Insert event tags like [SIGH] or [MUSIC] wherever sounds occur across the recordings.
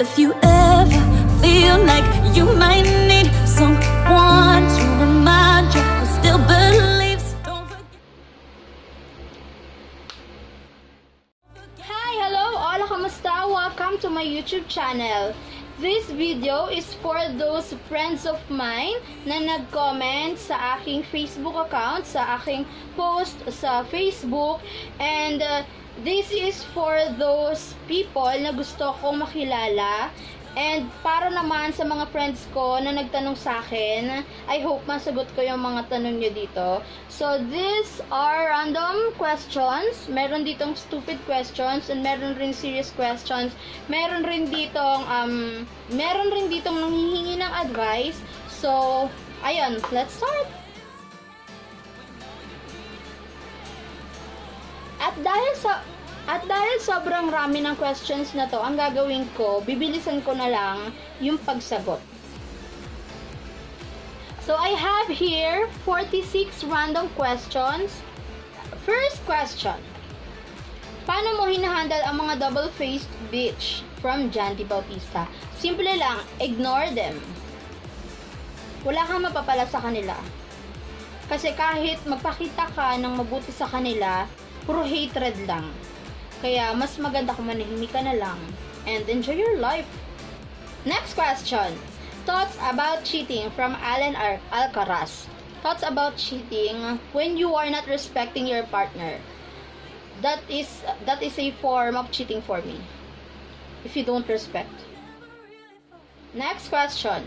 If you ever feel like you might need someone to remind you who still believes, don't forget. Hi! Hello! Hola! Kamusta? Welcome to my YouTube channel. This video is for those friends of mine na nag-comment sa aking Facebook account, sa aking post sa Facebook. And uh, this is for those people na gusto kong makilala And para naman sa mga friends ko na nagtanong sa akin, I hope masagot ko yung mga tanong nyo dito. So, these are random questions. Meron ditong stupid questions and meron rin serious questions. Meron rin ditong, um, meron rin ditong nanghihingi ng advice. So, ayun, let's start! At dahil sa at dahil sobrang rami ng questions na to, ang gagawin ko, bibilisan ko na lang yung pagsagot. So, I have here 46 random questions. First question. Paano mo hinahandle ang mga double-faced bitch from John. Bautista? Simple lang, ignore them. Wala kang mapapala sa kanila. Kasi kahit magpakita ka ng mabuti sa kanila, puro hatred lang. Kaya, mas maganda kung manahimik ka na lang and enjoy your life. Next question. Thoughts about cheating from Alan Ar- Alcaraz. Thoughts about cheating when you are not respecting your partner. That is that is a form of cheating for me. If you don't respect. Next question.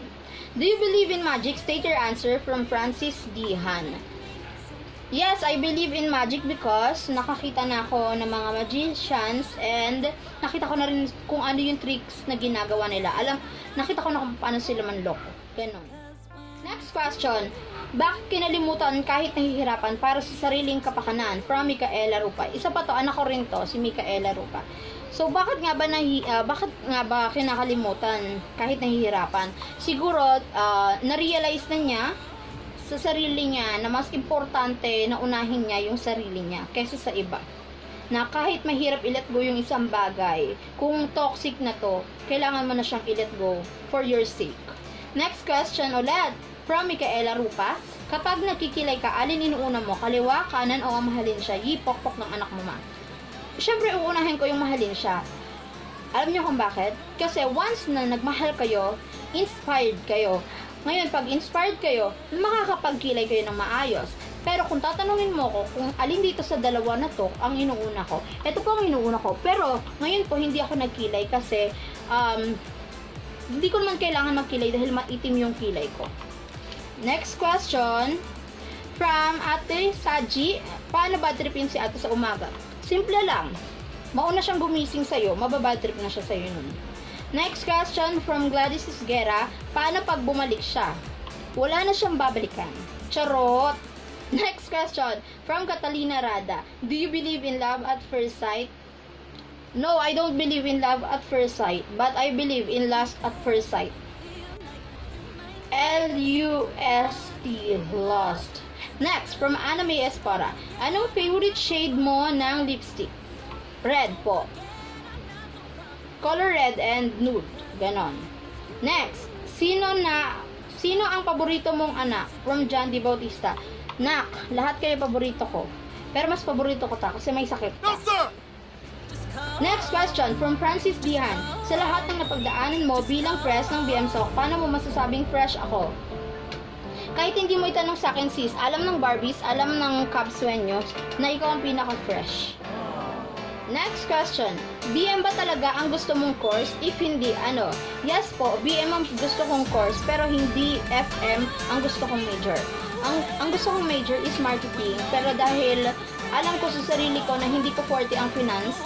Do you believe in magic? State your answer from Francis D. Han. Yes, I believe in magic because nakakita na ako ng mga magicians and nakita ko na rin kung ano yung tricks na ginagawa nila. Alam, nakita ko na kung paano sila manloko. Ganon. Next question. Bakit kinalimutan kahit nahihirapan para sa sariling kapakanan? From Micaela Rupa. Isa pa to, anak ko rin to, si Micaela Rupa. So, bakit nga ba nahi, uh, bakit nga ba kinakalimutan kahit nahihirapan? Siguro, uh, na-realize na niya sa sarili niya na mas importante na unahin niya yung sarili niya kaysa sa iba. Na kahit mahirap i-let go yung isang bagay, kung toxic na to, kailangan mo na siyang i-let go for your sake. Next question ulit, from Micaela Rupa. Kapag nakikilay ka, alin inuuna mo? Kaliwa, kanan, o mahalin siya? Yipok-pok ng anak mo ma. Siyempre, uunahin ko yung mahalin siya. Alam niyo kung bakit? Kasi once na nagmahal kayo, inspired kayo, ngayon, pag inspired kayo, makakapagkilay kayo ng maayos. Pero kung tatanungin mo ko kung alin dito sa dalawa na to ang inuuna ko, ito po ang inuuna ko. Pero ngayon po hindi ako nagkilay kasi um, hindi ko naman kailangan magkilay dahil maitim yung kilay ko. Next question from Ate Saji. Paano bad tripin si ate sa umaga? Simple lang. Mauna siyang gumising sa'yo, mababad trip na siya sa'yo nun. Next question from Gladys Isguera. Paano pag bumalik siya? Wala na siyang babalikan. Charot! [LAUGHS] Next question from Catalina Rada. Do you believe in love at first sight? No, I don't believe in love at first sight, but I believe in lust at first sight. L-U-S-T, lust. Next, from Anime Espara. Anong favorite shade mo ng lipstick? Red po color red and nude. Ganon. Next, sino na sino ang paborito mong anak from John D. Bautista? Nak, lahat kayo paborito ko. Pero mas paborito ko ta kasi may sakit ka. No, sir! Next question from Francis Dihan. Sa lahat ng napagdaanan mo bilang press ng BMSOC, paano mo masasabing fresh ako? Kahit hindi mo itanong sa akin sis, alam ng Barbies, alam ng Cubs na ikaw ang pinaka-fresh. Next question. BM ba talaga ang gusto mong course? If hindi, ano? Yes po, BM ang gusto kong course, pero hindi FM ang gusto kong major. Ang, ang gusto kong major is marketing, pero dahil alam ko sa sarili ko na hindi ko forte ang finance,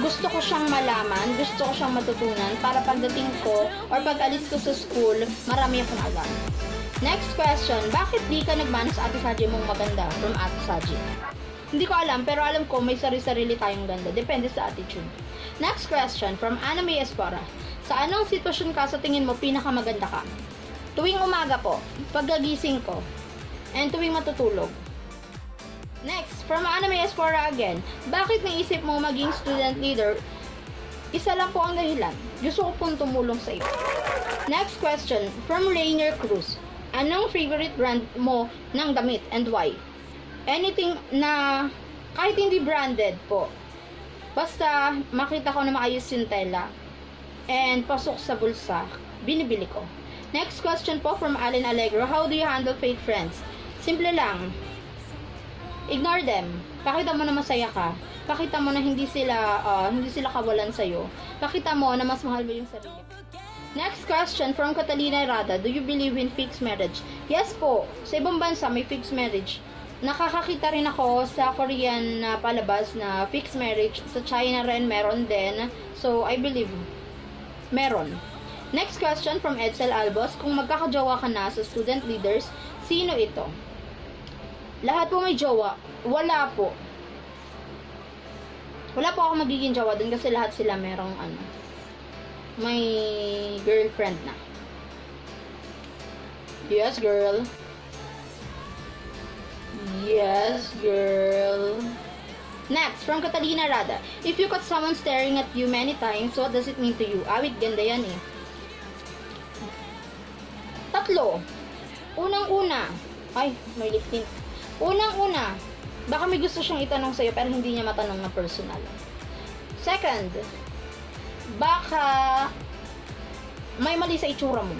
gusto ko siyang malaman, gusto ko siyang matutunan para pagdating ko or pag alis ko sa school, marami akong alam. Next question, bakit di ka nagmana sa Ate Saji mong maganda from Ate Saji? Hindi ko alam, pero alam ko may sarili-sarili tayong ganda. Depende sa attitude. Next question from Anime Espora. Sa anong sitwasyon ka sa tingin mo pinakamaganda ka? Tuwing umaga po, pagkagising ko, and tuwing matutulog. Next, from Anime Espora again. Bakit naisip mo maging student leader Isa lang po ang dahilan. Gusto ko pong tumulong sa iyo. Next question, from Rainier Cruz. Anong favorite brand mo ng damit and why? Anything na kahit hindi branded po. Basta makita ko na maayos yung tela and pasok sa bulsa, binibili ko. Next question po from Allen Allegro. How do you handle fake friends? Simple lang. Ignore them. Pakita mo na masaya ka. Pakita mo na hindi sila uh, hindi sila kawalan sa iyo. Pakita mo na mas mahal mo yung sarili. Next question from Catalina Rada. Do you believe in fixed marriage? Yes po. Sa ibang bansa may fixed marriage. Nakakakita rin ako sa Korean na palabas na fixed marriage. Sa China rin meron din. So, I believe meron. Next question from Edsel Albos. Kung magkakajowa ka na sa student leaders, sino ito? Lahat po may jowa. Wala po. Wala po ako magiging jowa dun kasi lahat sila merong ano, may girlfriend na. Yes, girl. Yes, girl. Next, from Catalina Rada. If you caught someone staring at you many times, what does it mean to you? Awit, ganda yan eh. Tatlo. Unang-una. Ay, may lip tint. Unang-una. Baka may gusto siyang itanong sa'yo pero hindi niya matanong na personal. Second. Baka may mali sa itsura mo.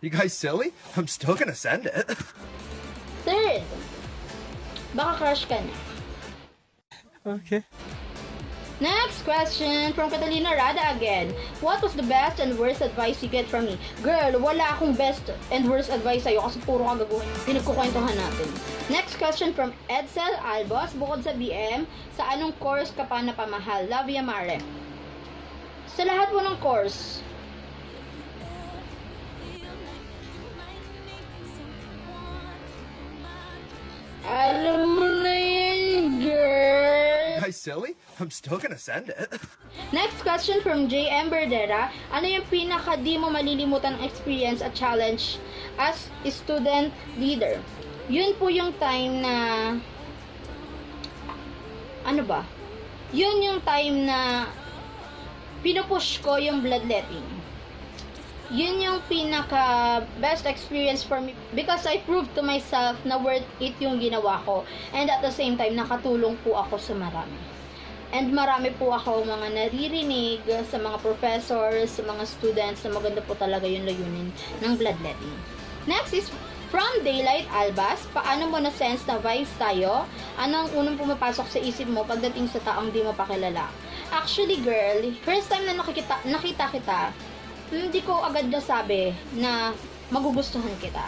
You guys silly? I'm still gonna send it. [LAUGHS] Third. Baka crush ka na. okay. Next question from Catalina Rada again. What was the best and worst advice you get from me? Girl, wala akong best and worst advice sa'yo kasi puro kagaguhan yung pinagkukwentuhan natin. Next question from Edsel Albos. Bukod sa BM, sa anong course ka pa napamahal? Love ya, Mare. Sa lahat mo ng course, alam mo na yan, girl. Guys silly? I'm still gonna send it. [LAUGHS] Next question from J.M. Berdera. Ano yung pinaka di mo malilimutan experience at challenge as student leader? Yun po yung time na ano ba? Yun yung time na pinupush ko yung bloodletting. Yun yung pinaka best experience for me because I proved to myself na worth it yung ginawa ko and at the same time nakatulong po ako sa marami. And marami po ako mga naririnig sa mga professors, sa mga students na maganda po talaga yung layunin ng bloodletting. Next is from Daylight Albas, paano mo na-sense na vibes tayo? Anong unang pumapasok sa isip mo pagdating sa taong di mo pakilala? Actually, girl, first time na nakikita, nakita kita, hindi ko agad nasabi na magugustuhan kita.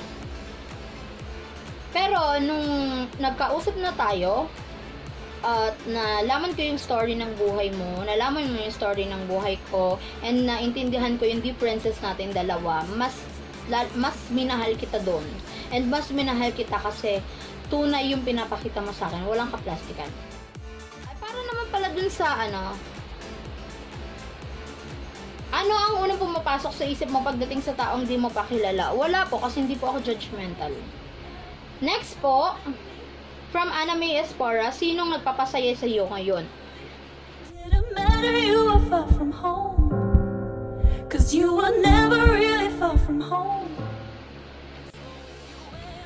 Pero nung nagkausap na tayo, at nalaman ko yung story ng buhay mo, nalaman mo yung story ng buhay ko, and naintindihan ko yung differences natin dalawa, mas la, mas minahal kita doon. And mas minahal kita kasi tunay yung pinapakita mo sa akin, walang kaplastikan. Ay, para naman pala dun sa ano, ano ang unang pumapasok sa isip mo pagdating sa taong di mo pa kilala? Wala po kasi hindi po ako judgmental. Next po, from May Espora, sinong nagpapasaya sa iyo ngayon?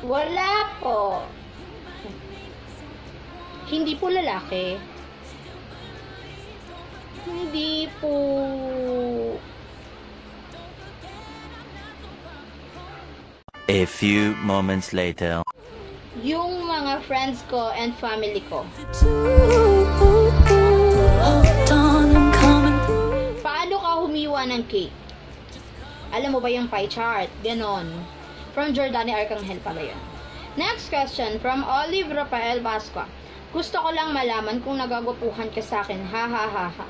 Wala po. Hindi po lalaki. Hindi po... A few moments later. Yung mga friends ko and family ko. Paano ka humiwa ng cake? Alam mo ba yung pie chart? Ganon. From Jordani Arcangel pala yun. Next question from Olive Rafael Basqua. Gusto ko lang malaman kung nagagupuhan ka sa akin. Ha ha ha ha.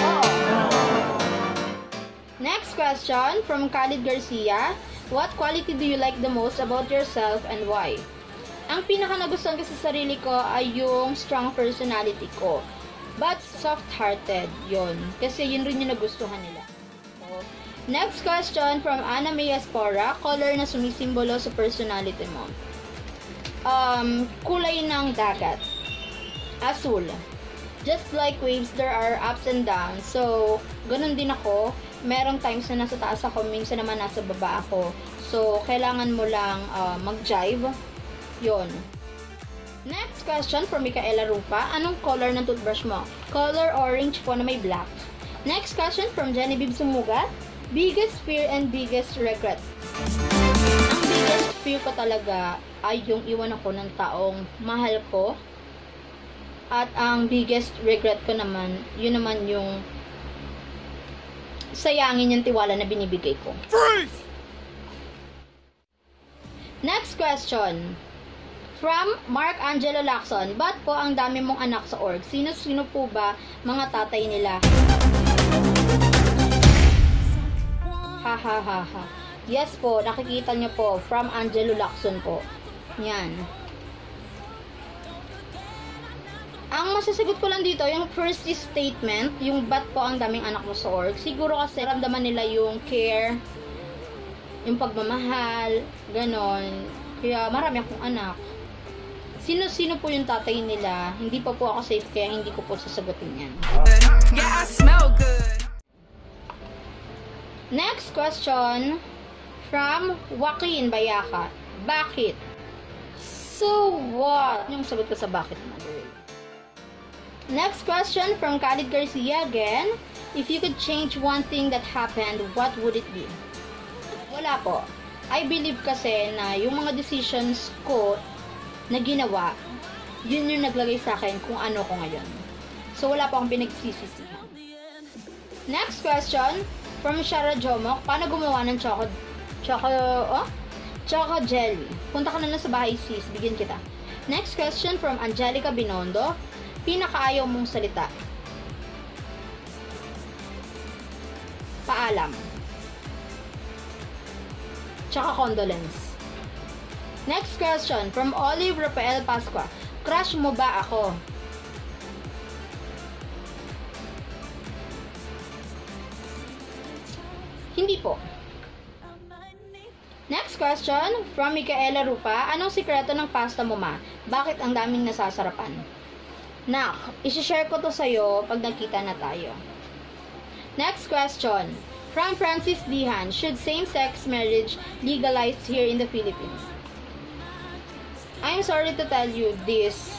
Oo. Next question from Khalid Garcia. What quality do you like the most about yourself and why? Ang pinaka nagustuhan ko sa sarili ko ay yung strong personality ko. But soft-hearted, yon Kasi yun rin yung nagustuhan nila. So, next question from Ana May Espora. Color na sumisimbolo sa personality mo. Um, kulay ng dagat. Azul. Just like waves, there are ups and downs. So, ganun din ako. Merong times na nasa taas ako, minsan naman nasa baba ako. So, kailangan mo lang uh, mag-jive. Yon. Next question from Micaela Rupa. Anong color ng toothbrush mo? Color orange po na may black. Next question from Genevieve Sumugat. Biggest fear and biggest regret. Ang biggest fear ko talaga ay yung iwan ako ng taong mahal ko. At ang biggest regret ko naman, yun naman yung sayangin yung tiwala na binibigay ko. Next question. From Mark Angelo Lacson, Ba't po ang dami mong anak sa org? Sino-sino po ba mga tatay nila? Ha ha ha ha. Yes po, nakikita niyo po. From Angelo Lacson po. Yan. Masasagot ko lang dito, yung first statement, yung ba't po ang daming anak mo sa org, siguro kasi ramdaman nila yung care, yung pagmamahal, ganon. Kaya marami akong anak. Sino-sino po yung tatay nila? Hindi pa po ako safe kaya hindi ko po sasagutin yan. Yeah, I smell good. Next question from Joaquin Bayaka. Bakit? So what? Yung sagot ko sa bakit, mother. Next question from Khalid Garcia again. If you could change one thing that happened, what would it be? Wala po. I believe kasi na yung mga decisions ko na ginawa, yun yung naglagay sa akin kung ano ko ngayon. So, wala pa akong pinagsisisihan. Next question, from Shara Jomok, paano gumawa ng choco, choco, oh? Choco jelly. Punta ka na lang sa bahay sis, bigyan kita. Next question from Angelica Binondo, pinakaayaw mong salita. Paalam. Tsaka condolence. Next question from Olive Rafael Pasqua. Crush mo ba ako? Hindi po. Next question from Micaela Rupa. Anong sikreto ng pasta mo ma? Bakit ang daming nasasarapan? Nak, isi-share ko to sa'yo pag nakita na tayo. Next question. From Francis Dihan, should same-sex marriage legalized here in the Philippines? I'm sorry to tell you this,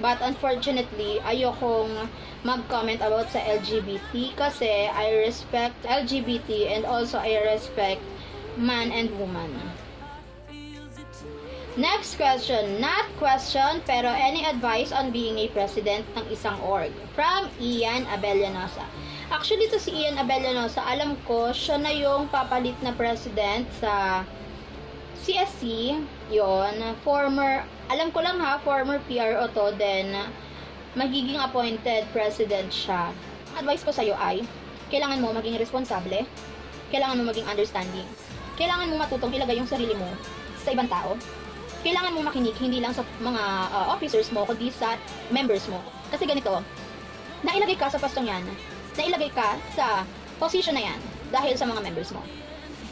but unfortunately, ayokong mag-comment about sa LGBT kasi I respect LGBT and also I respect man and woman. Next question, not question, pero any advice on being a president ng isang org? From Ian Abellanosa. Actually, to si Ian Abellanosa, alam ko, siya na yung papalit na president sa CSC, yon former, alam ko lang ha, former PRO to, then magiging appointed president siya. Advice ko sa'yo ay, kailangan mo maging responsable, kailangan mo maging understanding, kailangan mo matutong ilagay yung sarili mo sa ibang tao, kailangan mo makinig hindi lang sa mga uh, officers mo, kundi sa members mo. Kasi ganito, nailagay ka sa pastong yan, nailagay ka sa position na yan dahil sa mga members mo.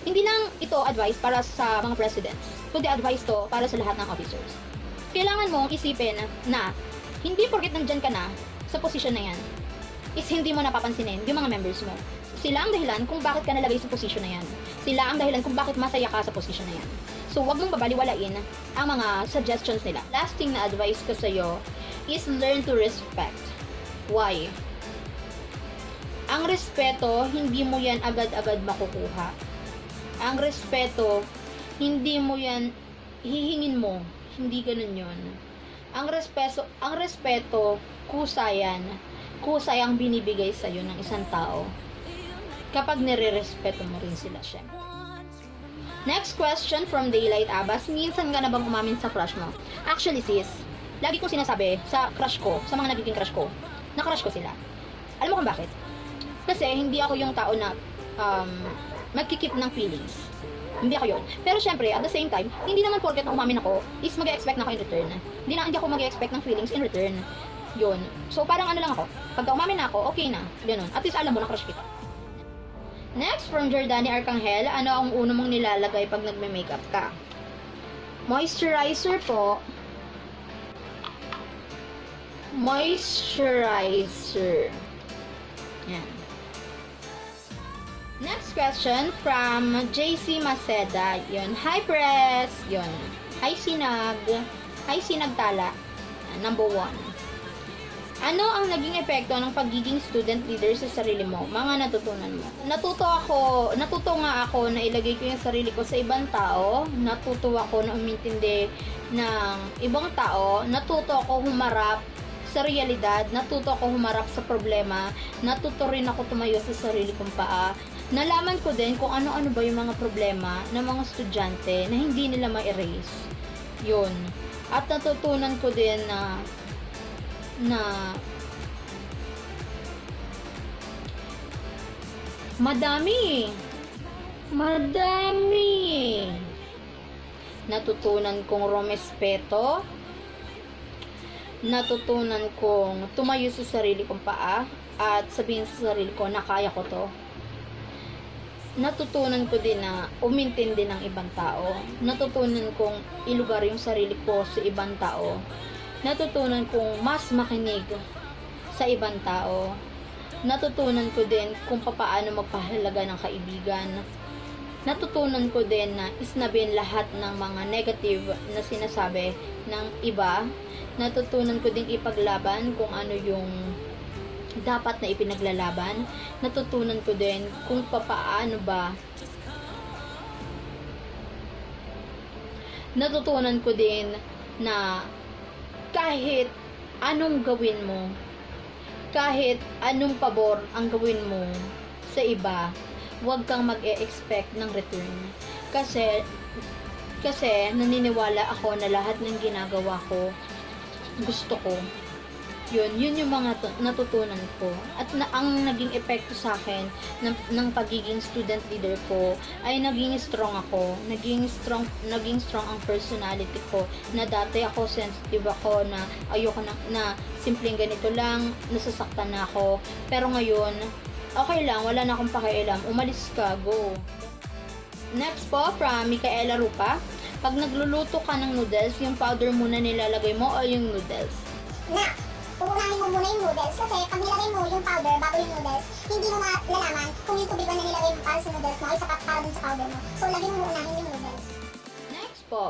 Hindi lang ito advice para sa mga presidents, kundi advice to para sa lahat ng officers. Kailangan mong isipin na hindi porket nandyan ka na sa position na yan, is hindi mo napapansinin yung mga members mo. Sila ang dahilan kung bakit ka nalagay sa position na yan. Sila ang dahilan kung bakit masaya ka sa position na yan. So, wag mong babaliwalain ang mga suggestions nila. Last thing na advice ko sa'yo is learn to respect. Why? Ang respeto, hindi mo yan agad-agad makukuha. Ang respeto, hindi mo yan hihingin mo. Hindi ganun yon. Ang respeto, ang respeto, kusa yan. Kusa ang binibigay sa'yo ng isang tao. Kapag nire-respeto mo rin sila, syempre. Next question from Daylight Abbas. Minsan ka na bang umamin sa crush mo? Actually, sis, lagi kong sinasabi sa crush ko, sa mga nagiging crush ko, na crush ko sila. Alam mo kung bakit? Kasi hindi ako yung tao na um, magkikip ng feelings. Hindi ako yun. Pero syempre, at the same time, hindi naman porket na umamin ako, is mag expect na ako in return. Hindi na hindi ako mag expect ng feelings in return. Yun. So, parang ano lang ako. Pagka umamin na ako, okay na. Ganun. At least alam mo na crush kita. Next, from Jordani Arcangel, ano ang uno mong nilalagay pag nagme-makeup ka? Moisturizer po. moisturizer. Yan. Next question from JC Maceda. Yun. Hi, Press. Yun. Hi, Sinag. Hi, Sinagtala. Number one. Ano ang naging epekto ng pagiging student leader sa sarili mo? Mga natutunan mo. Natuto ako, natuto nga ako na ilagay ko yung sarili ko sa ibang tao. Natuto ako na umintindi ng ibang tao. Natuto ako humarap sa realidad. Natuto ako humarap sa problema. Natuto rin ako tumayo sa sarili kong paa. Nalaman ko din kung ano-ano ba yung mga problema ng mga estudyante na hindi nila ma-erase. Yun. At natutunan ko din na na madami. Madami. Natutunan kong rumespeto. Natutunan kong tumayo sa sarili kong paa at sabihin sa sarili ko na kaya ko to. Natutunan ko din na umintindi ng ibang tao. Natutunan kong ilugar yung sarili ko sa ibang tao natutunan kong mas makinig sa ibang tao. Natutunan ko din kung papaano magpahalaga ng kaibigan. Natutunan ko din na isnabin lahat ng mga negative na sinasabi ng iba. Natutunan ko din ipaglaban kung ano yung dapat na ipinaglalaban. Natutunan ko din kung papaano ba natutunan ko din na kahit anong gawin mo, kahit anong pabor ang gawin mo sa iba, huwag kang mag-e-expect ng return. Kasi, kasi naniniwala ako na lahat ng ginagawa ko, gusto ko. Yun, yun yung mga tu- natutunan ko. At na, ang naging epekto sa akin ng, ng pagiging student leader ko ay naging strong ako. Naging strong, naging strong ang personality ko. Na dati ako sensitive ako na ayoko na, na simpleng ganito lang, nasasaktan na ako. Pero ngayon, okay lang, wala na akong pakialam. Umalis ka, go. Next po, from Micaela Rupa. Pag nagluluto ka ng noodles, yung powder muna nilalagay mo o yung noodles? na uunahin mo muna yung noodles kasi pag nilagay mo yung powder bago yung noodles, hindi mo malalaman kung yung tubig ba na nilagay mo para sa noodles mo ay sapat para dun sa powder mo. So, lagay mo muna yung noodles. Next po,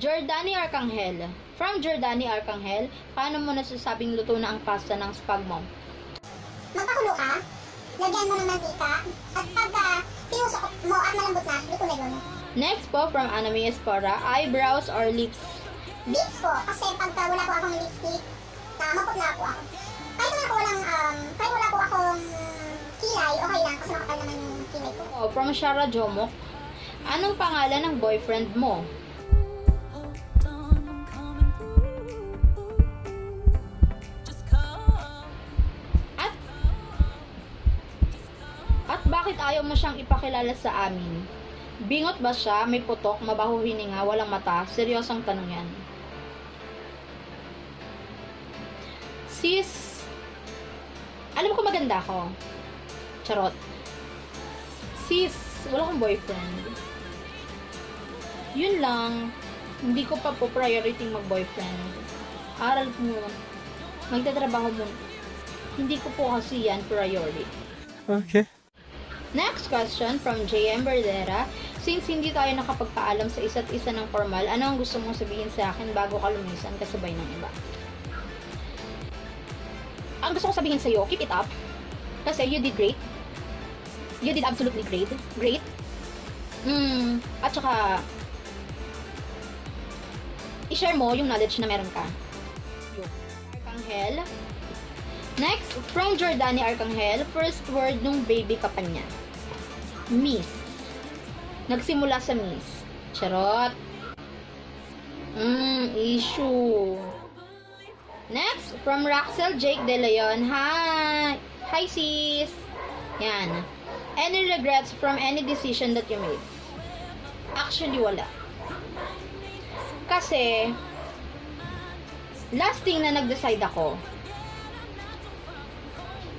Jordani Arcangel. From Jordani Arcangel, paano mo nasasabing luto na ang pasta ng spag mom? Magpakulo ka, lagyan mo ng mantika, at pagka pinusok mo at malambot na, luto na yun. Next po, from Anami Espora, eyebrows or lips? Lips po, kasi pagka wala po akong lipstick, na maputla po ako. Kahit naman ako walang, um, kahit wala po akong kilay, okay lang kasi makapal naman yung kilay ko. Oh, from Shara Jomok, anong pangalan ng boyfriend mo? At bakit ayaw mo siyang ipakilala sa amin? Bingot ba siya? May putok, mabaho hininga, walang mata? Seryosong tanong yan. Sis, alam ko maganda ako. Charot. Sis, wala akong boyfriend. Yun lang. Hindi ko pa po priority mag-boyfriend. Aral mo. Magtatrabaho mo. Hindi ko po kasi yan priority. Okay. Next question from JM Berdera. Since hindi tayo nakapagpaalam sa isa't isa ng formal, ano ang gusto mong sabihin sa akin bago ka lumisan kasabay ng iba? Ang gusto ko sabihin sa'yo, keep it up. Kasi you did great. You did absolutely great. Great. Mm, at saka, i-share mo yung knowledge na meron ka. Yun. Arkanghel. Next, from Jordani Arkanghel, first word nung baby ka pa niya. Miss. Nagsimula sa Miss. Charot. Mm, issue. Next, from Raxel Jake De Leon. Hi! Hi, sis! Yan. Any regrets from any decision that you made? Actually, wala. Kasi, last thing na nag-decide ako,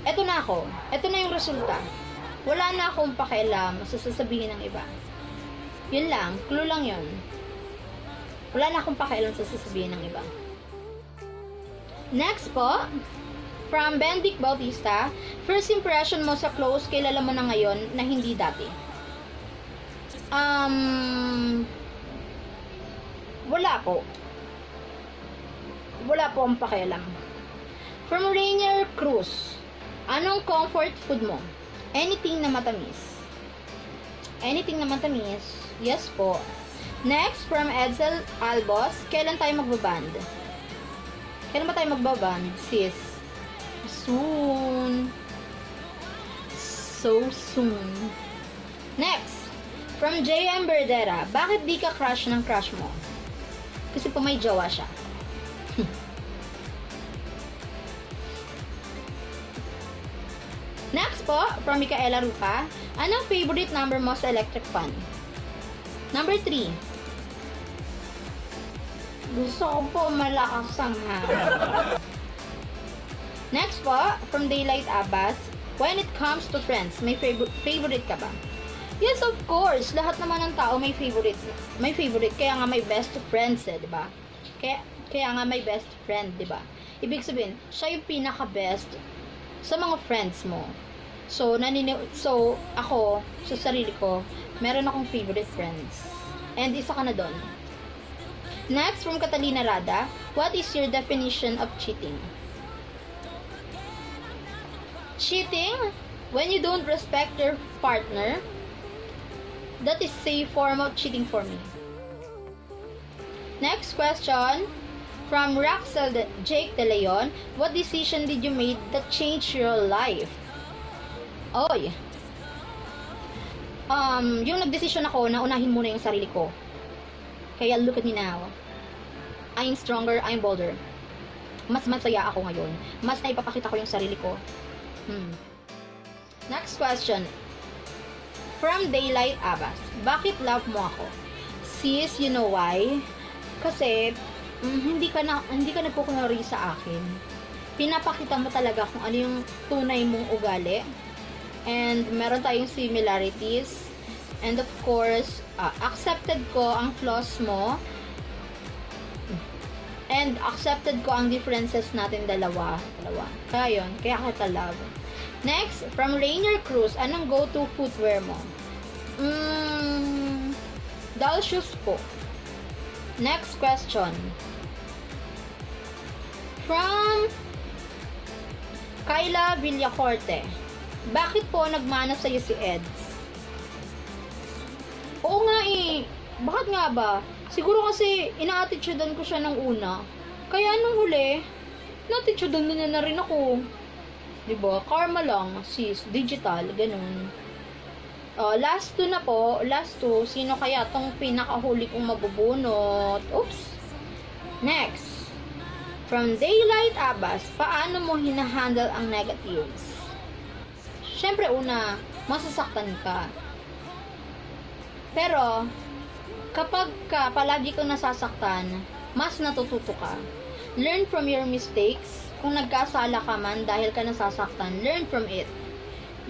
eto na ako. Eto na yung resulta. Wala na akong pakialam sa sasabihin ng iba. Yun lang. Clue lang yun. Wala na akong pakialam sa sasabihin ng iba. Next po, from Bendic Bautista, first impression mo sa close, kilala mo na ngayon na hindi dati. Um, wala po. Wala po ang pakialam. From Rainier Cruz, anong comfort food mo? Anything na matamis. Anything na matamis? Yes po. Next, from Edsel Albos, kailan tayo magbaband? Kailan ba tayo magbaband, sis? Soon. So soon. Next, from JM Berdera, bakit di ka crush ng crush mo? Kasi po may jowa siya. [LAUGHS] Next po, from Micaela Rupa, anong favorite number mo sa electric fan? Number 3. Gusto ko po malakas ang. Next po, from Daylight Abbas, when it comes to friends, may fav- favorite ka ba? Yes, of course. Lahat naman ng tao may favorite. May favorite. Kaya nga may best friends eh, di ba? Kaya, kaya nga may best friend, di ba? Ibig sabihin, siya yung pinaka-best sa mga friends mo. So, nanini so ako, sa sarili ko, meron akong favorite friends. And isa ka na doon. Next, from Catalina Rada, what is your definition of cheating? Cheating, when you don't respect your partner, that is a form of cheating for me. Next question, from Raxel De- Jake De Leon, what decision did you make that changed your life? Oy. Um, yung nagdesisyon ako na unahin muna yung sarili ko. Kaya look at me now. I'm stronger, I'm bolder. Mas masaya ako ngayon. Mas naipapakita ko yung sarili ko. Hmm. Next question. From Daylight Abbas. Bakit love mo ako? Sis, you know why? Kasi, mm, hindi ka na, hindi ka nagkukunwari sa akin. Pinapakita mo talaga kung ano yung tunay mong ugali. And meron tayong similarities. And of course, ah, accepted ko ang flaws mo. And accepted ko ang differences natin dalawa. Dalawa. Kaya yun. Kaya kita love. Next, from Rainier Cruz, anong go-to footwear mo? Mm, doll shoes po. Next question. From Kyla Villacorte. Bakit po nagmana sa'yo si Eds? Oo nga eh. Bakit nga ba? Siguro kasi ina-attitudean ko siya nung una. Kaya nung huli, na-attitudean na na rin ako. ba? Karma lang, sis. Digital, ganun. Uh, last two na po. Last two. Sino kaya tong pinakahuli kong mabubunot? Oops. Next. From Daylight Abbas, paano mo hinahandle ang negatives? Siyempre, una, masasaktan ka. Pero, kapag ka palagi kang nasasaktan, mas natututo ka. Learn from your mistakes. Kung nagkasala ka man dahil ka nasasaktan, learn from it.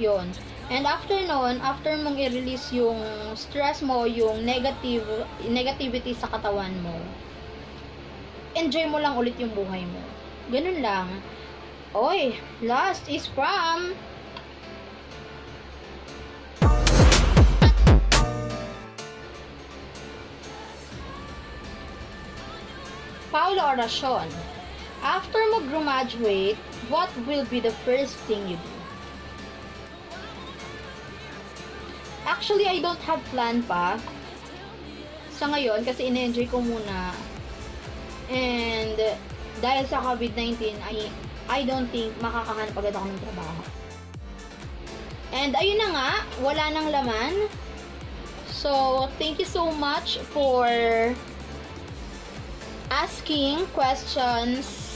Yun. And after noon, after mong i-release yung stress mo, yung negative negativity sa katawan mo, enjoy mo lang ulit yung buhay mo. Ganun lang. Oy, last is from Paulo Oracion. After mo graduate, what will be the first thing you do? Actually, I don't have plan pa sa ngayon kasi in-enjoy ko muna. And dahil sa COVID-19, I, I don't think makakahanap agad ako ng trabaho. And ayun na nga, wala nang laman. So, thank you so much for asking questions.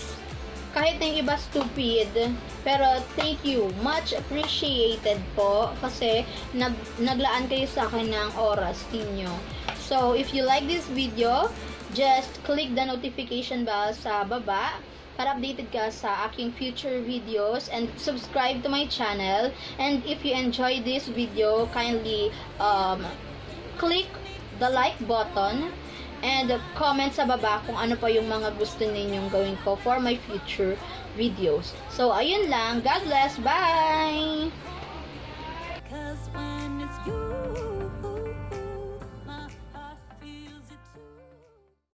Kahit na yung iba stupid pero thank you. Much appreciated po kasi nag, naglaan kayo sa akin ng oras ninyo. So if you like this video just click the notification bell sa baba para updated ka sa aking future videos and subscribe to my channel. And if you enjoy this video kindly um, click the like button And comment sa baba kung ano pa yung mga gusto ninyong gawin ko for my future videos. So, ayun lang. God bless. Bye!